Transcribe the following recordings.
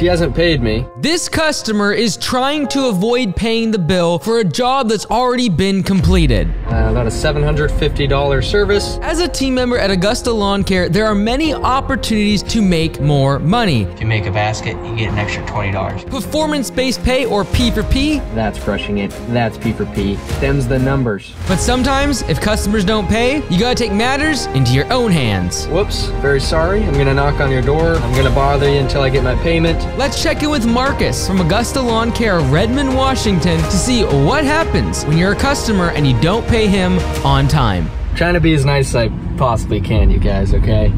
She hasn't paid me. This customer is trying to avoid paying the bill for a job that's already been completed. Uh, about a $750 service. As a team member at Augusta Lawn Care, there are many opportunities to make more money. If you make a basket, you get an extra $20. Performance-based pay or P for P, That's crushing it. That's P for P. Them's the numbers. but sometimes if customers don't pay, you gotta take matters into your own hands. Whoops, very sorry. I'm gonna knock on your door. I'm gonna bother you until I get my payment. Let's check in with Marcus from Augusta Lawn Care, Redmond, Washington to see what happens when you're a customer and you don't pay him on time. Trying to be as nice as I possibly can, you guys, okay?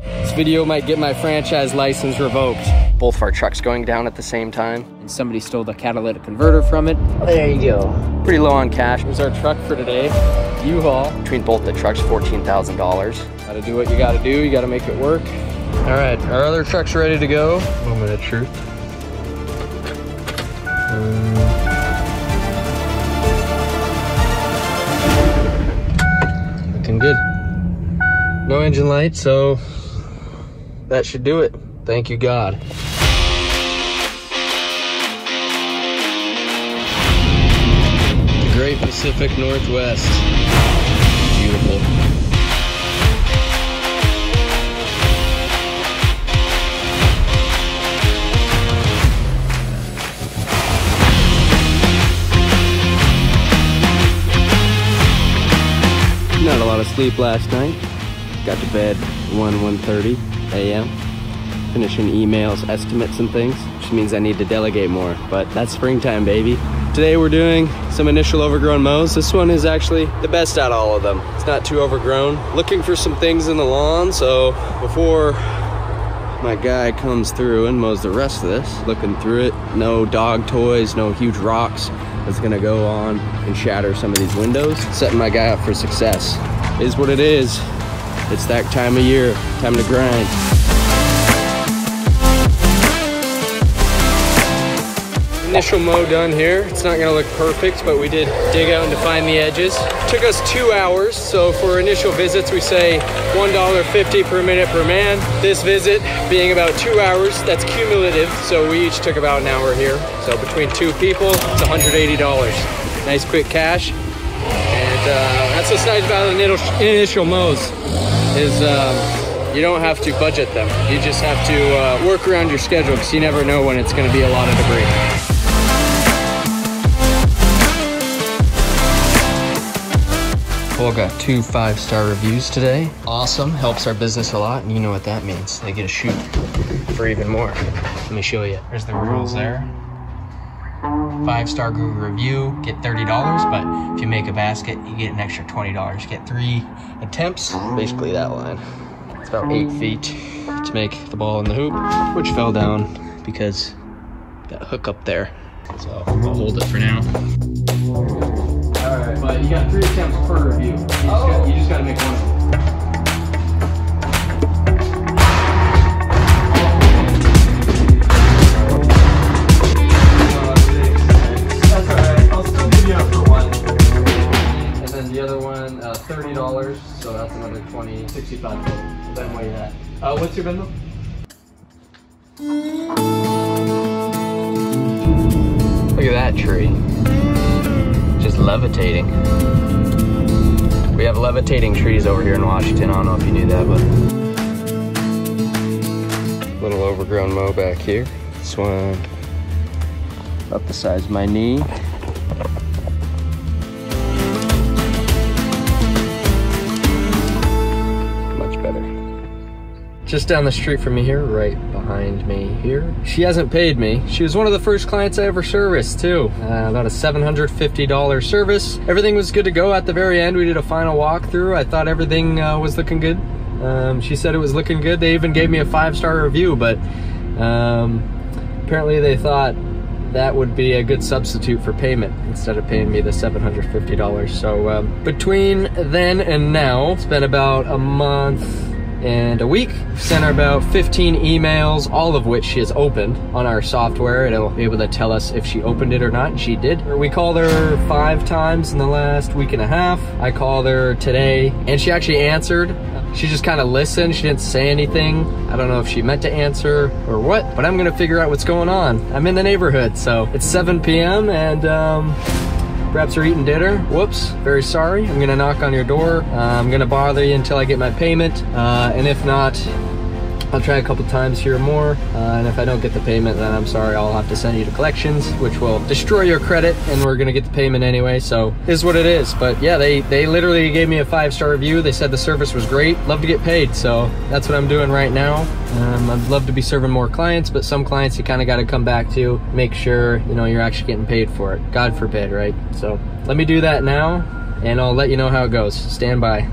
This video might get my franchise license revoked. Both of our trucks going down at the same time. And somebody stole the catalytic converter from it. Oh, there you go. Pretty low on cash. Here's our truck for today. U-Haul. Between both the trucks, $14,000. Gotta do what you gotta do. You gotta make it work. All right, our other truck's ready to go. Moment of truth. Mm. Looking good. No engine light, so that should do it. Thank you, God. The Great Pacific Northwest. Sleep last night. Got to bed 1, 1.30 a.m. Finishing emails, estimates and things, which means I need to delegate more, but that's springtime, baby. Today we're doing some initial overgrown mows. This one is actually the best out of all of them. It's not too overgrown. Looking for some things in the lawn, so before my guy comes through and mows the rest of this, looking through it, no dog toys, no huge rocks that's gonna go on and shatter some of these windows. Setting my guy up for success. Is what it is. It's that time of year, time to grind. Initial mow done here. It's not gonna look perfect, but we did dig out and define the edges. Took us two hours, so for initial visits, we say $1.50 per minute per man. This visit being about two hours, that's cumulative, so we each took about an hour here. So between two people, it's $180. Nice quick cash. And uh, that's what's nice about initial, initial mows, is um, you don't have to budget them. You just have to uh, work around your schedule because you never know when it's gonna be a lot of debris. Well, got two five-star reviews today. Awesome, helps our business a lot, and you know what that means. They get a shoot for even more. Let me show you. There's the rules there. Five-star Google review, get $30, but if you make a basket, you get an extra $20. Get three attempts, basically that line. It's about eight feet to make the ball in the hoop, which fell down because that hook up there. So I'll hold it for now. All right, but you got three attempts per review. You just, got, you just got to make one. The other one, uh, thirty dollars. So that's another 20, 65 total. Then what you at? Uh, what's your bundle? Look at that tree. Just levitating. We have levitating trees over here in Washington. I don't know if you knew that, but. Little overgrown mow back here. This one up the size of my knee. Just down the street from me here, right behind me here. She hasn't paid me. She was one of the first clients I ever serviced too. Uh, about a $750 service. Everything was good to go at the very end. We did a final walkthrough. I thought everything uh, was looking good. Um, she said it was looking good. They even gave me a five-star review, but um, apparently they thought that would be a good substitute for payment instead of paying me the $750. So um, between then and now, it's been about a month and a week. Sent her about 15 emails, all of which she has opened on our software. It'll be able to tell us if she opened it or not, and she did. We called her five times in the last week and a half. I called her today, and she actually answered. She just kind of listened. She didn't say anything. I don't know if she meant to answer or what, but I'm gonna figure out what's going on. I'm in the neighborhood, so it's 7 p.m. and um, perhaps you're eating dinner. Whoops, very sorry. I'm gonna knock on your door. Uh, I'm gonna bother you until I get my payment, uh, and if not, I'll try a couple times here more, uh, and if I don't get the payment, then I'm sorry, I'll have to send you to collections, which will destroy your credit, and we're gonna get the payment anyway, so is what it is. But yeah, they, they literally gave me a five-star review. They said the service was great. Love to get paid, so that's what I'm doing right now. Um, I'd love to be serving more clients, but some clients you kind of got to come back to, make sure, you know, you're actually getting paid for it. God forbid, right? So let me do that now, and I'll let you know how it goes. Stand by.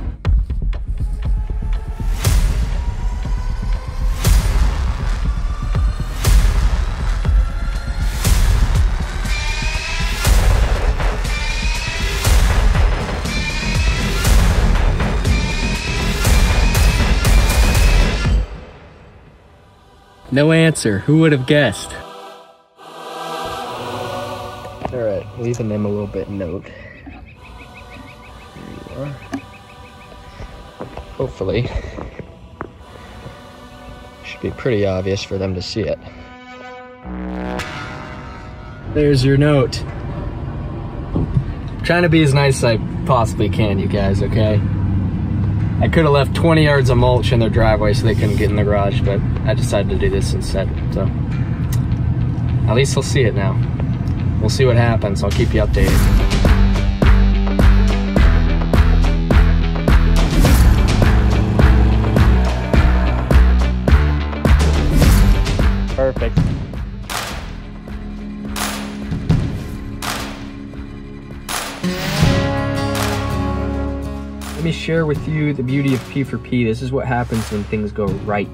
No answer. Who would have guessed? All right, leaving them a little bit note. There you are. Hopefully, should be pretty obvious for them to see it. There's your note. trying to be as nice as I possibly can, you guys, okay? I could have left 20 yards of mulch in their driveway so they couldn't get in the garage, but I decided to do this instead. So at least they'll see it now. We'll see what happens. I'll keep you updated. Perfect. Let me share with you the beauty of P4P. This is what happens when things go right.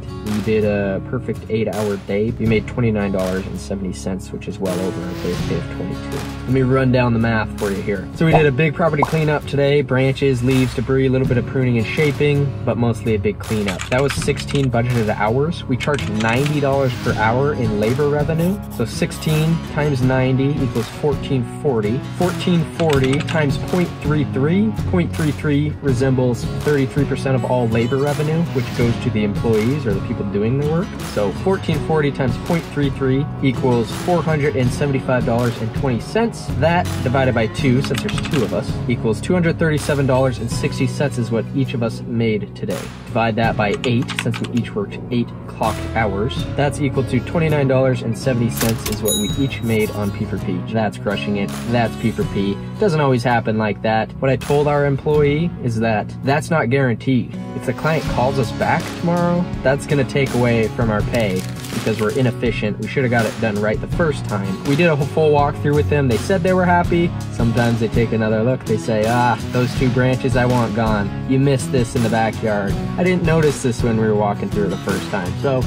Did a perfect eight hour day. We made $29.70, which is well over a base pay of 22. Let me run down the math for you here. So we did a big property cleanup today, branches, leaves, debris, a little bit of pruning and shaping, but mostly a big cleanup. That was 16 budgeted hours. We charged $90 per hour in labor revenue. So 16 times 90 equals 1440. 1440 times 0.33. 0.33 resembles 33% of all labor revenue, which goes to the employees or the people doing the work. So 1440 times 0.33 equals $475.20. That divided by two, since there's two of us, equals $237.60 is what each of us made today. Divide that by eight, since we each worked eight clocked hours. That's equal to $29.70 is what we each made on P4P. That's crushing it. That's P4P. Doesn't always happen like that. What I told our employee is that that's not guaranteed. If the client calls us back tomorrow, that's gonna take away from our pay because we're inefficient. We should have got it done right the first time. We did a full walkthrough with them. They said they were happy. Sometimes they take another look. They say, ah, those two branches I want gone. You missed this in the backyard. I didn't notice this when we were walking through the first time. So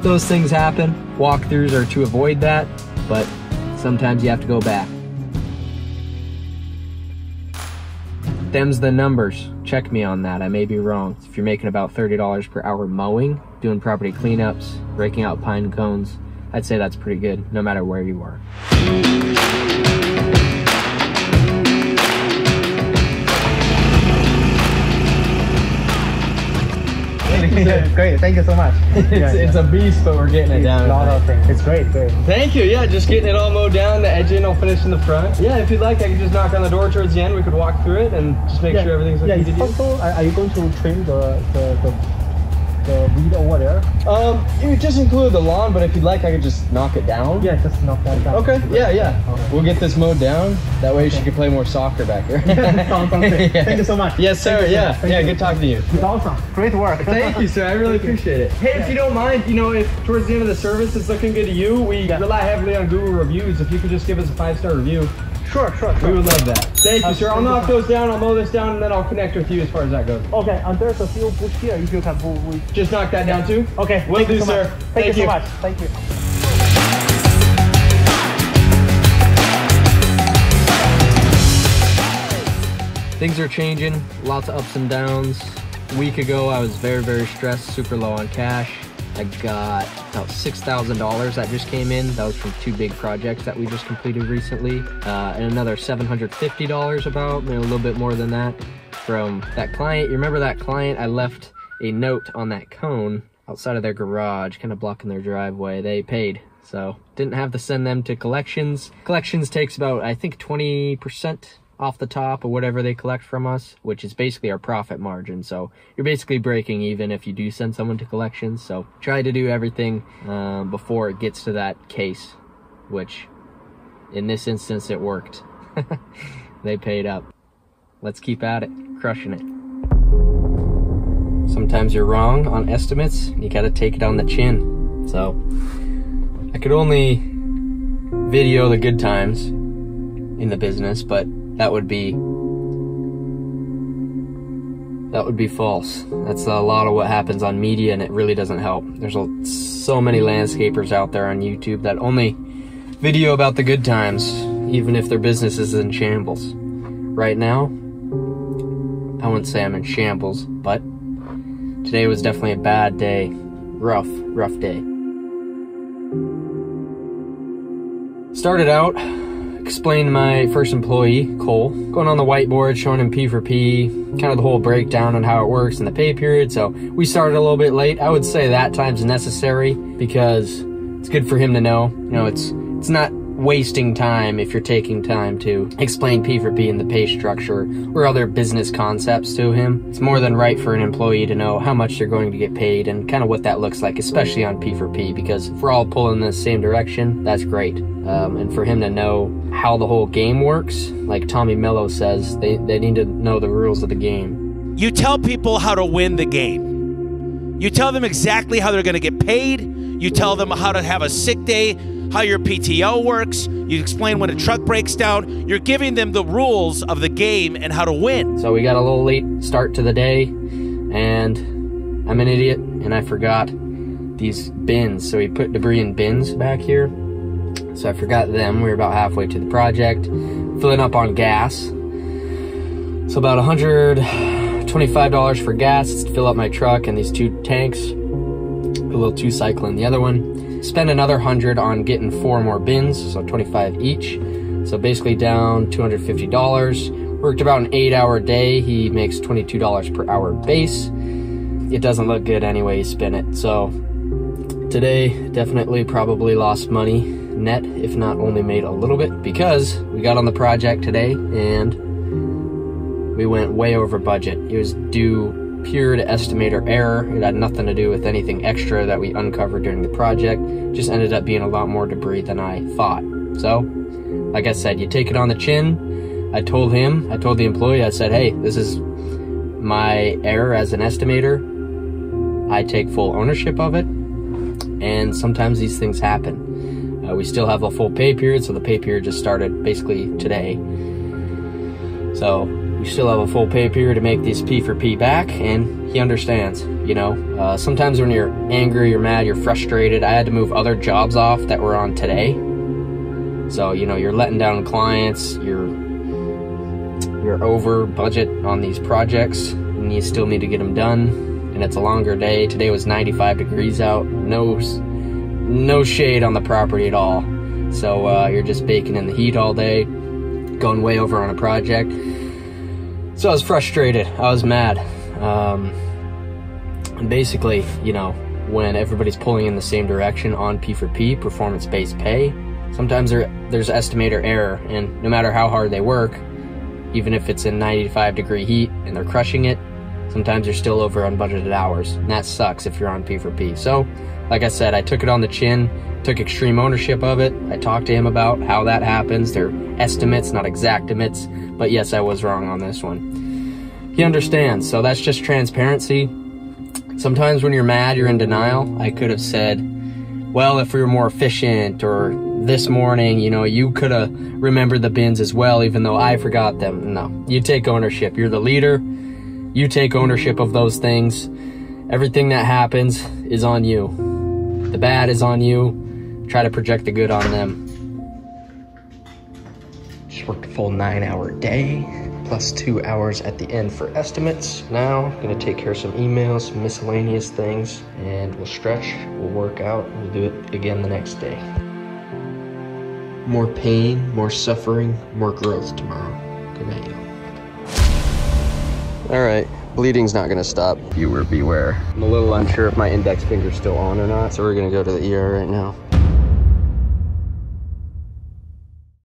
those things happen. Walkthroughs are to avoid that, but sometimes you have to go back. Them's the numbers. Check me on that. I may be wrong. If you're making about $30 per hour mowing, doing property cleanups, raking out pine cones, I'd say that's pretty good, no matter where you are. great. Thank you so much. It's, it's a beast, but we're getting it down. a lot. It's great, great. Thank you. Yeah, just getting it all mowed down, the edging all finished in the front. Yeah, if you'd like, I could just knock on the door towards the end. We could walk through it and just make sure everything's yeah. okay Is to it do. possible? Are, are you going to trim the the, the weed over there? Um, it just include the lawn, but if you'd like, I could just knock it down. Yeah, just knock that down. Okay. Yeah, yeah. Okay. We'll get this mowed down. That way she can play more soccer back here. Sounds. Thank you so much. Yes, sir. Yeah. yeah. Good talking to you. It's awesome. Great work. Thank you, sir. I really appreciate it. Hey, if you don't mind, you know, if towards the end of the service it's looking good to you, we Yeah. rely heavily on Google reviews. If you could just give us a five star review, Sure, sure, we would love that. Thank you, Uh, sir. I'll knock those down. I'll mow this down, and then I'll connect with you as far as that goes. Okay, and there's a few bush here. If you can move with. Just knock that down too. Okay. Will thank do, you so sir. Much. Thank Thank, you you. so much. Thank you. Things are changing, lots of ups and downs. A week ago, I was very, very stressed, super low on cash. I got about $6,000 that just came in. That was from two big projects that we just completed recently. Uh, and another $750 about, maybe a little bit more than that from that client. You remember that client? I left a note on that cone outside of their garage, kind of blocking their driveway. They paid, so didn't have to send them to collections. Collections takes about, I think, 20% off the top or whatever they collect from us, which is basically our profit margin. So you're basically breaking even if you do send someone to collections. So try to do everything um, before it gets to that case, which in this instance it worked. they paid up. Let's keep at it, crushing it. Sometimes you're wrong on estimates. You gotta take it on the chin. So I could only video the good times in the business, but that would be that would be false. That's a lot of what happens on media and it really doesn't help. There's a, so many landscapers out there on YouTube that only video about the good times even if their business is in shambles. Right now, I wouldn't say I'm in shambles, but today was definitely a bad day. Rough, rough day. Started out explained my first employee, Cole, going on the whiteboard, showing him P for P, kind of the whole breakdown on how it works in the pay period. So we started a little bit late. I would say that time's necessary because it's good for him to know. You know, it's it's not wasting time if you're taking time to explain P for P and the pay structure or other business concepts to him. It's more than right for an employee to know how much they're going to get paid and kind of what that looks like, especially on P for P, because if we're all pulling in the same direction, that's great. Um, and for him to know how the whole game works, like Tommy Mello says, they, they need to know the rules of the game. You tell people how to win the game. You tell them exactly how they're going to get paid. You tell them how to have a sick day, how your PTO works. You explain when a truck breaks down. You're giving them the rules of the game and how to win. So we got a little late start to the day, and I'm an idiot, and I forgot these bins. So we put debris in bins back here. So I forgot them. We were about halfway to the project, filling up on gas. So about $125 for gas to fill up my truck and these two tanks. A little two cycle in the other one. Spend another 100 on getting four more bins, so 25 each. So basically down $250. Worked about an eight hour day. He makes $22 per hour base. It doesn't look good anyway you spin it. So today definitely probably lost money net, if not only made a little bit, because we got on the project today and we went way over budget. It was due pure to estimator error. It had nothing to do with anything extra that we uncovered during the project. Just ended up being a lot more debris than I thought. So, like I said, you take it on the chin. I told him, I told the employee, I said, hey, this is my error as an estimator. I take full ownership of it. And sometimes these things happen. Uh, we still have a full pay period, so the pay period just started basically today. So we still have a full pay period to make this P for P back, and he understands. You know, uh, sometimes when you're angry, you're mad, you're frustrated. I had to move other jobs off that were on today. So you know, you're letting down clients. You're you're over budget on these projects, and you still need to get them done. And it's a longer day. Today was 95 degrees out. No no shade on the property at all. So uh, you're just baking in the heat all day, going way over on a project. So I was frustrated. I was mad. Um, and basically, you know, when everybody's pulling in the same direction on P for P, performance based pay, sometimes there, there's estimator error. And no matter how hard they work, even if it's in 95 degree heat and they're crushing it, sometimes you're still over on budgeted hours. And that sucks if you're on P for P. So, like I said, I took it on the chin, took extreme ownership of it. I talked to him about how that happens. They're estimates, not exactimates. But yes, I was wrong on this one. He understands. So that's just transparency. Sometimes when you're mad, you're in denial. I could have said, well, if we were more efficient or this morning, you know, you could have remembered the bins as well, even though I forgot them. No, you take ownership. You're the leader. You take ownership of those things. Everything that happens is on you. The bad is on you. Try to project the good on them. Just worked a full nine hour day, plus two hours at the end for estimates. Now, I'm gonna take care of some emails, some miscellaneous things, and we'll stretch, we'll work out, we'll do it again the next day. More pain, more suffering, more growth tomorrow. Good night, y'all. All right, Bleeding's not gonna stop. Viewer beware. I'm a little unsure if my index finger's still on or not, so we're gonna go to the ER right now.